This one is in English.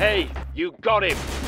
Hey, you got him!